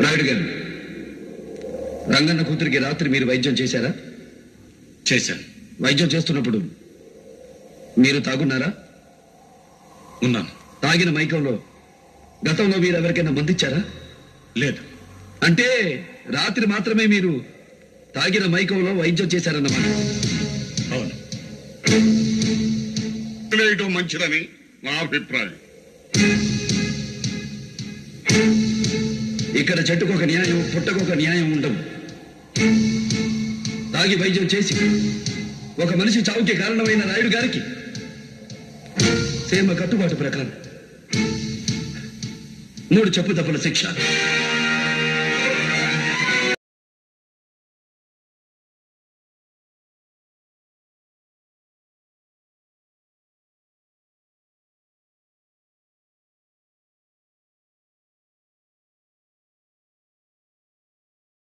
రాయుడు గారు రంగన్న కూతురికి రాత్రి మీరు వైద్యం చేశారా? చేశాను. వైద్యం చేస్తున్నప్పుడు మీరు తాగున్నారా? ఉన్నాను. తాగిన మైకంలో గతంలో మీరు ఎవరికైనా మందిచ్చారా లేదు. అంటే రాత్రి మాత్రమే మీరు తాగిన మైకంలో వైద్యం చేశారన్నమాట. అవును. వేయటం మంచిదని నా అభిప్రాయం. ఇక్కడ చెట్టుకు ఒక న్యాయం పుట్టకు ఒక న్యాయం ఉండవు. తాగి వైద్యం చేసి ఒక మనిషి చావుకి కారణమైన రాయుడు గారికి సేమ కట్టుబాటు ప్రకారం మూడు చెప్పు తప్పుల శిక్ష.